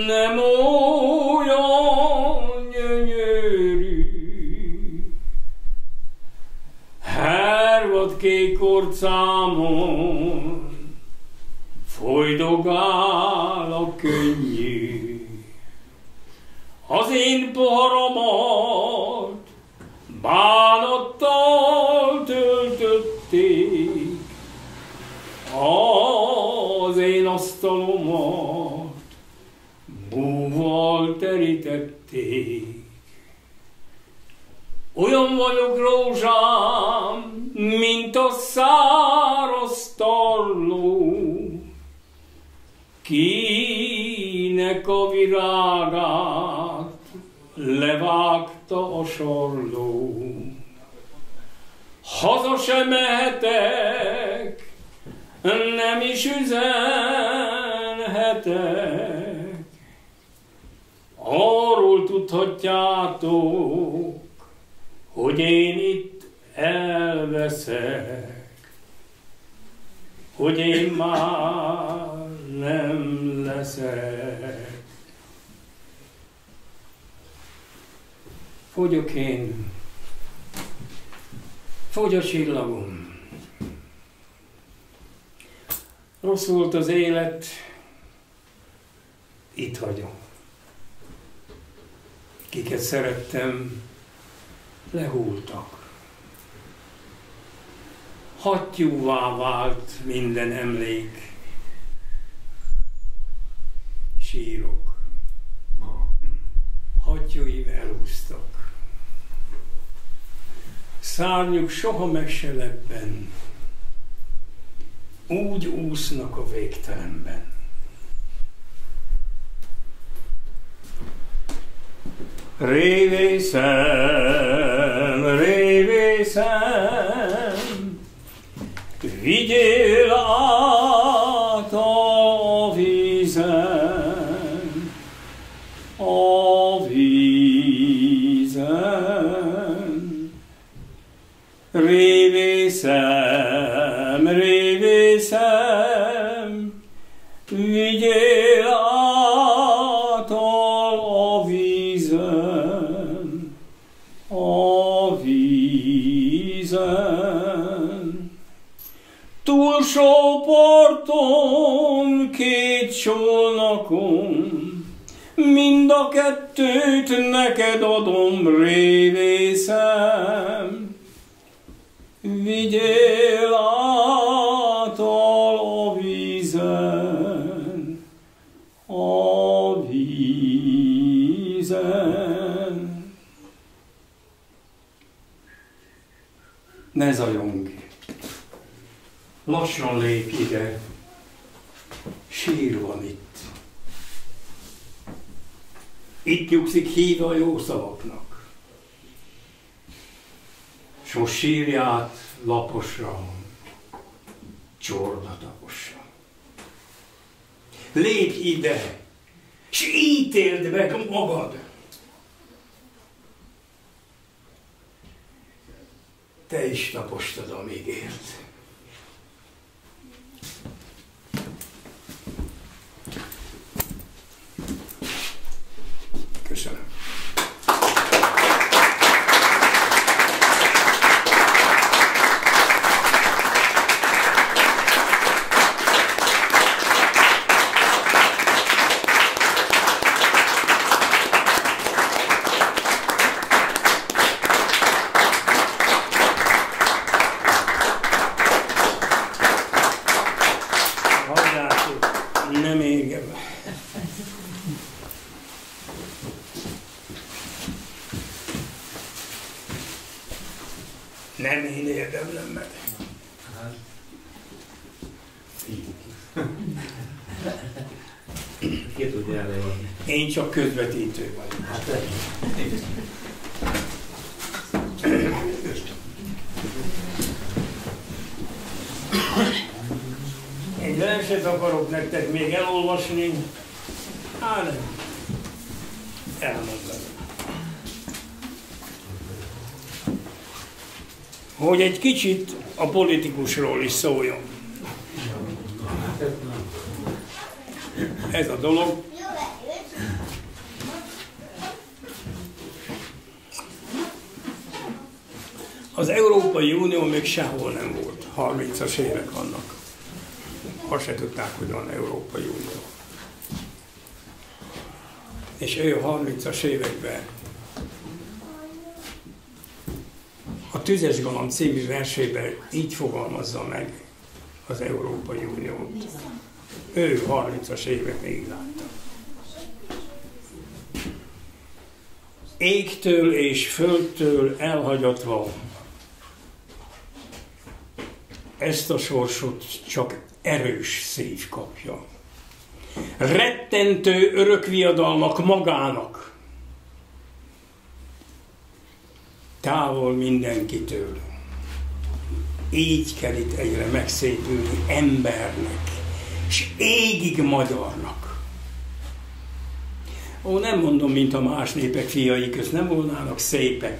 nem olyan gyönyörű, hervad kék orcámon folydogál könnyű. Az én poharamat bánattal töltötték, az én asztalomat búval terítették. Olyan vagyok rózsám, mint a száraz tarló, a virágát levágta a sorló. Haza sem mehetek, nem is üzenhetek. Arról tudhatjátok, hogy én itt elveszek, hogy én már nem leszek. Fogyok én, fogy a csillagom. Rossz volt az élet, itt vagyok. Kiket szerettem, lehúltak. Hattyúvá vált minden emlék. Szárnyuk soha meg se lebben. Úgy úsznak a végtelenben. Révészem, révészem, vigyél át két csolnakon, mind a kettőt neked adom, révészem. Vigyél át a vízen, a vízen. Ne zajongj, lassan lép ide, sír van itt. Itt nyugszik híve a jó szavaknak. S most sírját laposra, csornataposra. Lépj ide, s ítéld meg magad. Te is tapostad, amíg élt. Köszönöm. Csak közvetítő vagyok. Hát Egy verset akarok nektek még elolvasni. Á, nem. Elmondom. hogy egy kicsit a politikusról is szóljon. Ez a dolog. Az Európai Unió még sehol nem volt. 30-as évek vannak. Azt se tudták, hogy van Európai Unió. És ő a 30-as években a Tüzes Galamb című versében így fogalmazza meg az Európai Uniót. Ő 30-as évek még látta. Égtől és földtől elhagyatva ezt a sorsot csak erős szív kapja. Rettentő örökviadalmak magának. Távol mindenkitől. Így kell itt egyre megszépülni embernek, és égig magyarnak. Ó, nem mondom, mint a más népek fiai közt, nem volnának szépek,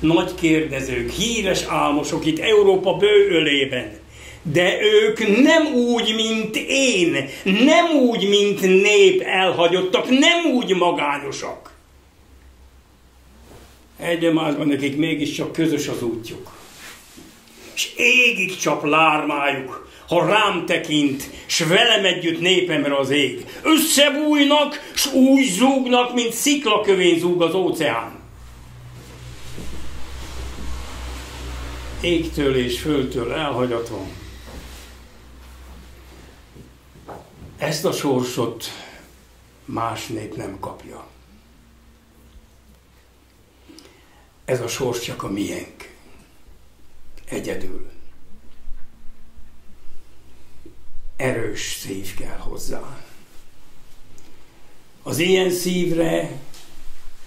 nagy kérdezők, híres álmosok itt Európa bőölében. De ők nem úgy, mint én, nem úgy, mint nép elhagyottak, nem úgy magányosak. Egyre másban nekik mégiscsak közös az útjuk. És égig csap lármájuk, ha rám tekint, s velem együtt népemre az ég. Összebújnak, s úgy zúgnak, mint sziklakövén zúg az óceán. égtől és földtől elhagyatva. Ezt a sorsot más nép nem kapja. Ez a sors csak a miénk. Egyedül. Erős szív kell hozzá. Az ilyen szívre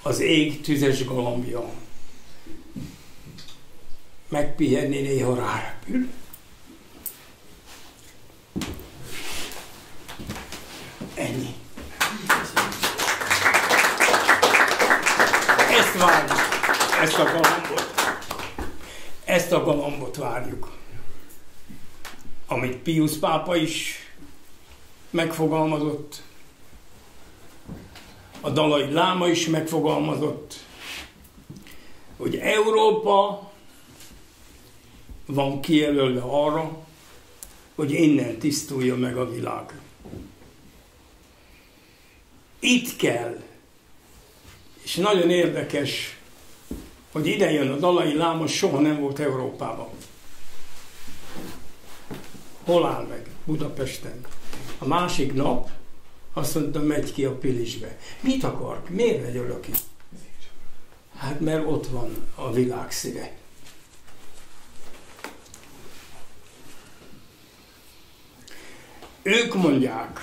az ég tüzes galambja megpihenni, néha rárepül. Ennyi. Ezt várjuk, ezt a galambot. Ezt a galambot várjuk. Amit Pius pápa is megfogalmazott, a Dalai Láma is megfogalmazott, hogy Európa van kijelölve arra, hogy innen tisztulja meg a világ. Itt kell. És nagyon érdekes, hogy ide jön a Dalai Láma, soha nem volt Európában. Hol áll meg? Budapesten. A másik nap azt mondta, megy ki a Pilisbe. Mit akar? Miért megy ki? Hát mert ott van a világ szíve. Ők mondják,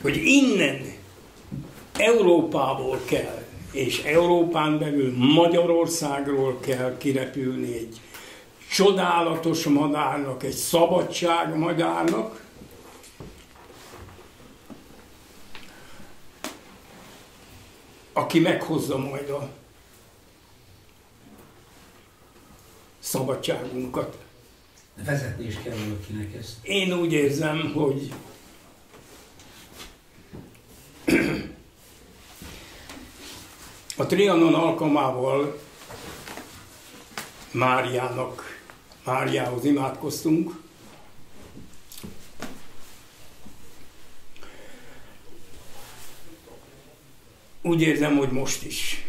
hogy innen Európából kell, és Európán belül Magyarországról kell kirepülni egy csodálatos madárnak, egy szabadság madárnak, aki meghozza majd a szabadságunkat. Vezetni is kell valakinek ezt. Én úgy érzem, hogy a Trianon alkalmával Máriának, Máriához imádkoztunk, úgy érzem, hogy most is.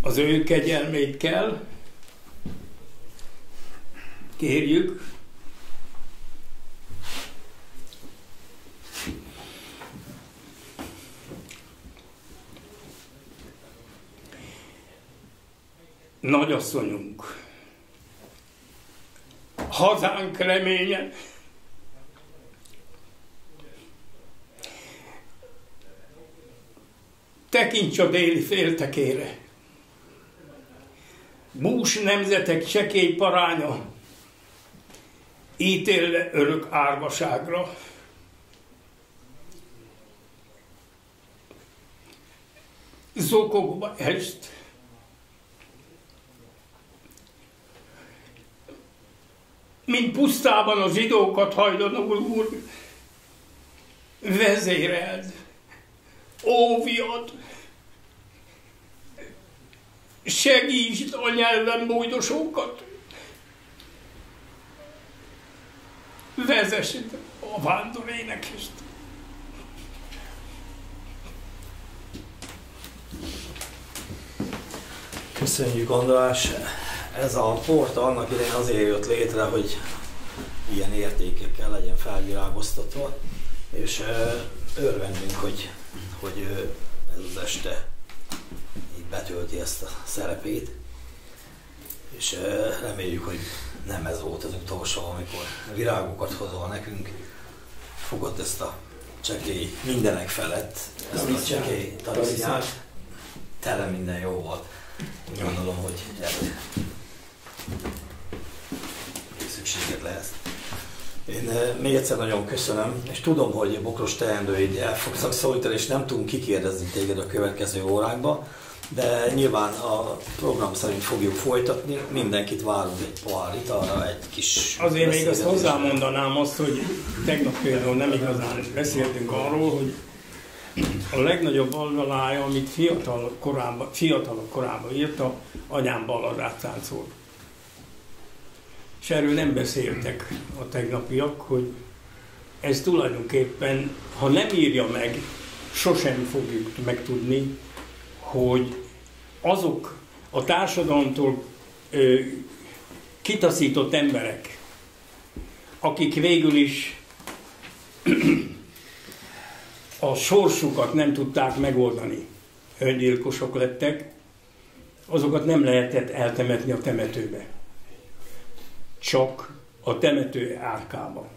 Az ő kegyelmét kell, kérjük, nagyasszonyunk, hazánk reménye, tekints a déli féltekére. Bús nemzetek csekély paránya, ítélve örök árvaságra. Zokogva est, mint pusztában a zsidókat hajlandó úr, vezéreld, óvjad, segítsd a nyelven bújdosókat, vezessd a vándor énekest. Köszönjük András! Ez a port annak idején azért jött létre, hogy ilyen értékekkel legyen felvirágoztatva, és örvendünk, hogy, hogy ez az este így betölti ezt a szerepét, és reméljük, hogy nem ez volt az utolsó, amikor virágokat hozol nekünk, fogod ezt a csekély mindenek felett, ezt a csekély tarisznyát, tele minden jó volt. Gondolom, hogy erre lesz. Én még egyszer nagyon köszönöm, és tudom, hogy Bokros teendőid el fogsz szólítani, és nem tudunk kikérdezni téged a következő órákba, de nyilván a program szerint fogjuk folytatni, mindenkit várunk egy pohár arra egy kis... Azért még azt hozzámondanám azt, hogy tegnap például nem igazán beszéltünk arról, hogy a legnagyobb balgalája, amit fiatal korában, fiatalok korában írta, anyám balladát táncolt. És erről nem beszéltek a tegnapiak, hogy ez tulajdonképpen, ha nem írja meg, sosem fogjuk megtudni, hogy azok a társadalomtól ö, kitaszított emberek, akik végül is a sorsukat nem tudták megoldani, öngyilkosok lettek, azokat nem lehetett eltemetni a temetőbe. Csak a temető árkába.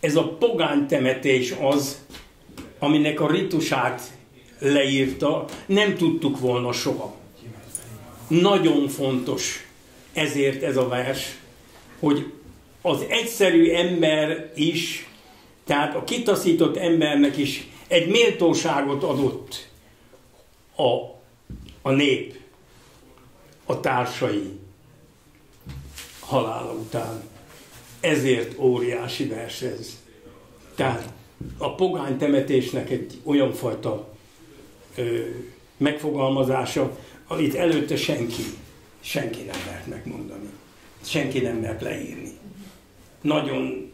Ez a pogány temetés az, aminek a ritusát leírta, nem tudtuk volna soha. Nagyon fontos ezért ez a vers, hogy az egyszerű ember is, tehát a kitaszított embernek is egy méltóságot adott a, a nép, a társai halála után. Ezért óriási vers ez. Tehát a pogány temetésnek egy olyan fajta ö, megfogalmazása, amit előtte senki, senki nem mert megmondani. Senki nem mert leírni. Nagyon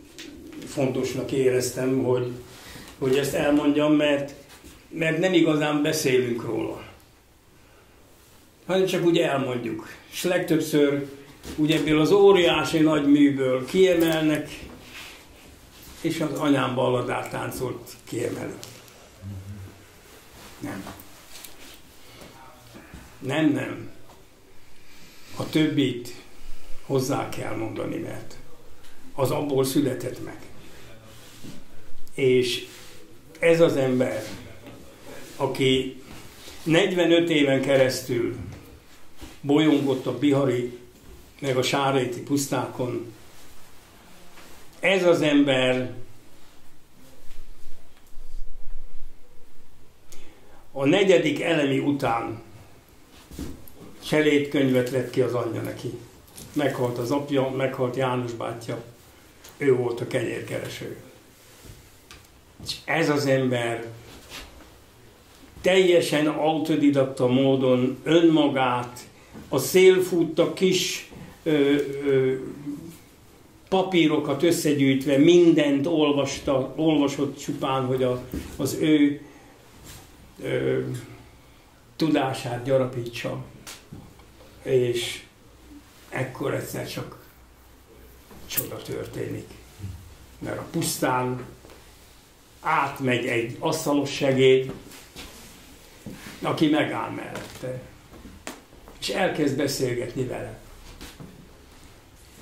fontosnak éreztem, hogy, hogy ezt elmondjam, mert, mert nem igazán beszélünk róla. Hanem csak úgy elmondjuk. És legtöbbször ugye ebből az óriási nagy műből kiemelnek, és az anyám balladát táncolt kiemelik. Nem. Nem, nem. A többit hozzá kell mondani, mert az abból született meg. És ez az ember, aki 45 éven keresztül bolyongott a Bihari meg a Sáréti pusztákon, ez az ember a negyedik elemi után könyvet vett ki az anyja neki. Meghalt az apja, meghalt János bátyja, ő volt a kenyérkereső. És ez az ember teljesen autodidakta módon önmagát, a szélfutta kis ö, ö, papírokat összegyűjtve mindent olvasta, olvasott csupán, hogy a, az ő ö, tudását gyarapítsa. És ekkor egyszer csak csoda történik. Mert a pusztán átmegy egy asszalos segéd, aki megáll mellette, és elkezd beszélgetni vele.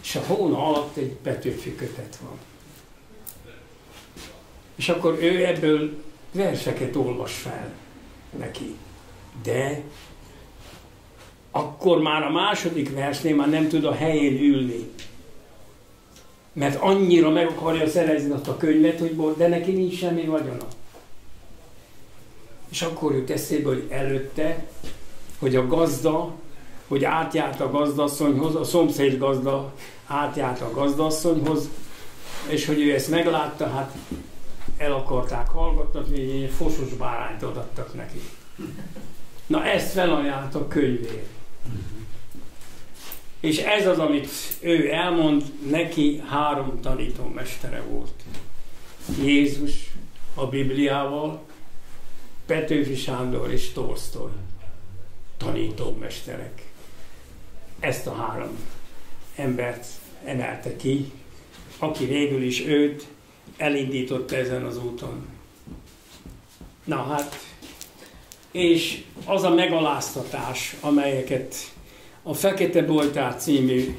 És a hóna alatt egy Petőfi kötet van. És akkor ő ebből verseket olvas fel neki. De akkor már a második versnél már nem tud a helyén ülni. Mert annyira meg akarja szerezni azt a könyvet, hogy de neki nincs semmi vagyona. És akkor jut eszébe, hogy előtte, hogy a gazda hogy átjárt a gazdasszonyhoz, a szomszéd gazda átjárt a gazdasszonyhoz, és hogy ő ezt meglátta, hát el akarták hallgatni, egy fosos bárányt adattak neki. Na ezt felajánlt a könyvér. És ez az, amit ő elmond, neki három tanítómestere volt. Jézus a Bibliával, Petőfi Sándor és Tolstoy tanítómesterek. Ezt a három embert emelte ki, aki végül is őt elindította ezen az úton. Na hát, és az a megaláztatás, amelyeket a Fekete Boltár című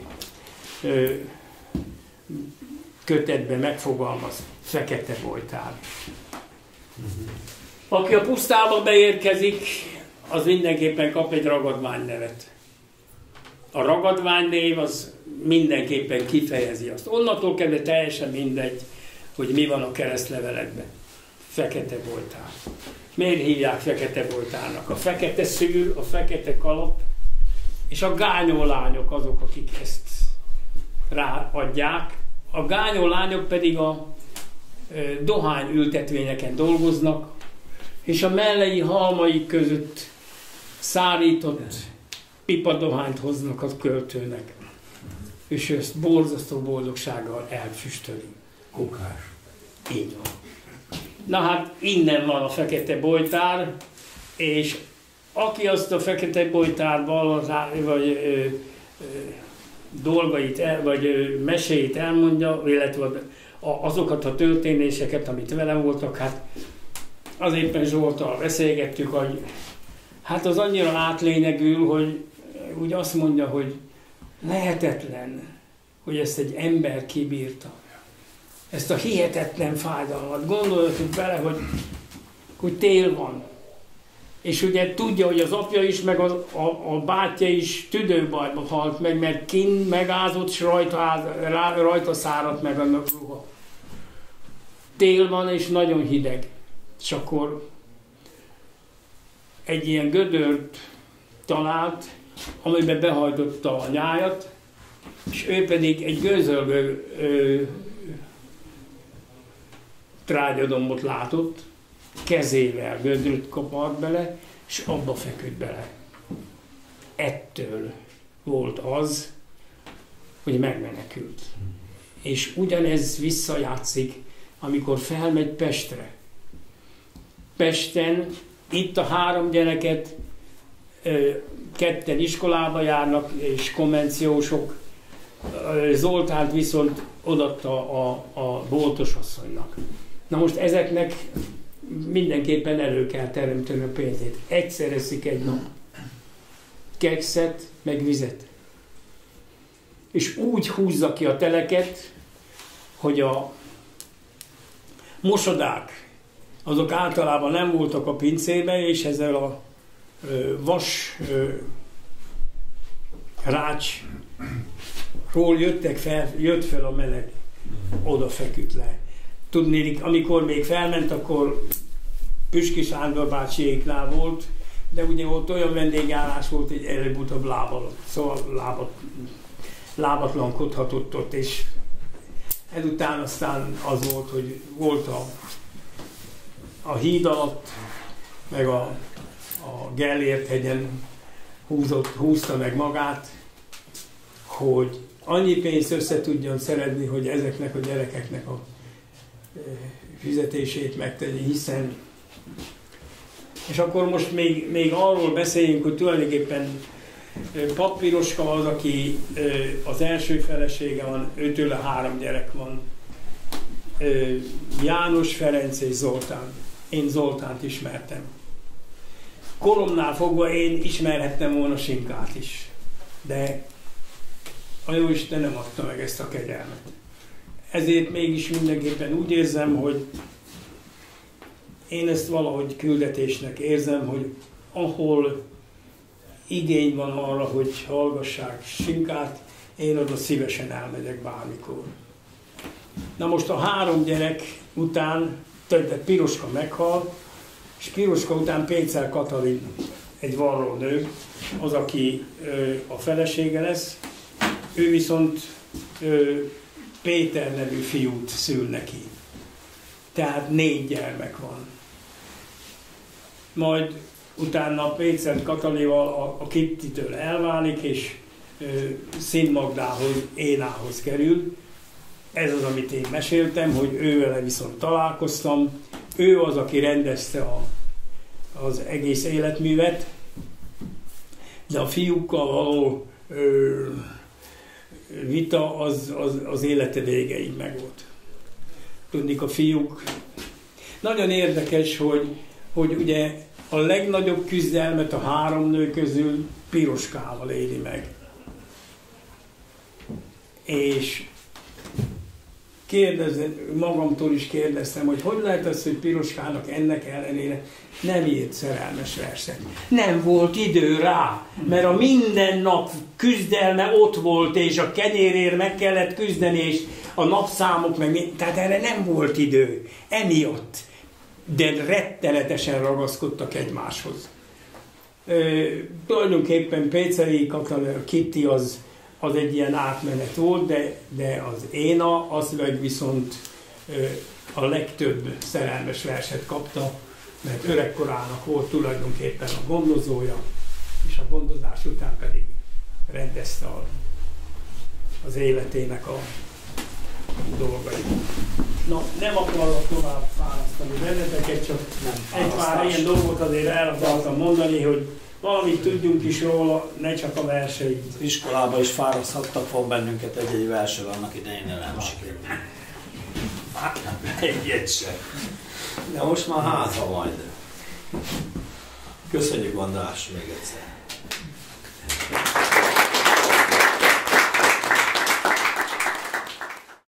ö, kötetben megfogalmaz, Fekete Boltár. Aki a pusztába beérkezik, az mindenképpen kap egy ragadvány nevet. A ragadvány név az mindenképpen kifejezi azt. Onnantól kezdve teljesen mindegy, hogy mi van a keresztlevelekben. Fekete boltár. Miért hívják fekete boltárnak? A fekete szűr, a fekete kalap, és a gányó lányok azok, akik ezt ráadják. A gányó lányok pedig a dohány ültetvényeken dolgoznak, és a mellei halmai között szárított pipadohányt hoznak a költőnek. És ezt borzasztó boldogsággal elfüstöli. Kokás. Így van. Na hát innen van a fekete bolytár, és aki azt a fekete bolytárban vagy ö, ö, dolgait, el, vagy ö, meséit elmondja, illetve a, azokat a történéseket, amit velem voltak, hát az éppen Zsoltal beszélgettük, hogy hát az annyira átlényegül, hogy úgy azt mondja, hogy lehetetlen, hogy ezt egy ember kibírta ezt a hihetetlen fájdalmat. Gondoljatok bele, hogy, hogy tél van. És ugye tudja, hogy az apja is, meg a, a, a bátyja is tüdőbajba halt meg, mert kin megázott, és rajta, rajta száradt meg annak ruha. Tél van, és nagyon hideg. És akkor egy ilyen gödört talált, amiben behajtotta a nyájat, és ő pedig egy gőzölgő trágyadombot látott, kezével gödröt kapart bele, és abba feküdt bele. Ettől volt az, hogy megmenekült. És ugyanez visszajátszik, amikor felmegy Pestre. Pesten itt a három gyereket ketten iskolába járnak, és konvenciósok. Zoltánt viszont odatta a, a boltos asszonynak. Na most ezeknek mindenképpen elő kell teremteni a pénzét. Egyszer eszik egy nap. Kekszet, meg vizet. És úgy húzza ki a teleket, hogy a mosodák, azok általában nem voltak a pincébe, és ezzel a vas rácsról jöttek fel, jött fel a meleg, oda feküdt le. Tudni, amikor még felment, akkor Püski Sándor bácsiéknál volt, de ugye ott olyan vendégállás volt, hogy előbb-utóbb lábal, szóval lábat, lábatlankodhatott ott, és ezután aztán az volt, hogy volt a, a híd alatt, meg a, a Gellért hegyen húzott, húzta meg magát, hogy annyi pénzt össze tudjon szeredni, hogy ezeknek a gyerekeknek a fizetését megtenni, hiszen és akkor most még, még arról beszéljünk, hogy tulajdonképpen Papíroska az, aki az első felesége van, őtől a három gyerek van. János, Ferenc és Zoltán. Én Zoltánt ismertem. Koromnál fogva én ismerhettem volna Sinkát is. De a Jóisten nem adta meg ezt a kegyelmet ezért mégis mindenképpen úgy érzem, hogy én ezt valahogy küldetésnek érzem, hogy ahol igény van arra, hogy hallgassák Sinkát, én oda szívesen elmegyek bármikor. Na most a három gyerek után többet Piroska meghal, és Piroska után Pécel Katalin egy varrónő, az, aki a felesége lesz, ő viszont Péter nevű fiút szül neki. Tehát négy gyermek van. Majd utána Péter Katalival a, a Kittitől elválik, és Szint Magdához, Énához kerül. Ez az, amit én meséltem, hogy ővele viszont találkoztam. Ő az, aki rendezte a, az egész életművet, de a fiúkkal való ö, vita az, az, az élete végeig meg volt. Tudnik a fiúk. Nagyon érdekes, hogy, hogy ugye a legnagyobb küzdelmet a három nő közül Piroskával éli meg. És kérdezem, magamtól is kérdeztem, hogy hogy lehet az, hogy Piroskának ennek ellenére nem írt szerelmes verset. Nem volt idő rá, mert a minden nap küzdelme ott volt, és a kenyérért meg kellett küzdeni, és a napszámok meg, tehát erre nem volt idő. Emiatt. De rettenetesen ragaszkodtak egymáshoz. Ö, tulajdonképpen Péceli Katalin, Kitty az, az egy ilyen átmenet volt, de, de az Éna, az meg viszont a legtöbb szerelmes verset kapta, mert öregkorának volt tulajdonképpen a gondozója, és a gondozás után pedig rendezte a, az életének a dolgait. Na, nem akarok tovább fárasztani benneteket, csak nem, egy pár ilyen dolgot azért el akartam mondani, hogy valamit tudjunk is róla, ne csak a versei. Az iskolában is fáraszthattak volna bennünket egy-egy versel annak idején, nem sikerült. Egyet sem. De most már hátra majd. Köszönjük András még egyszer.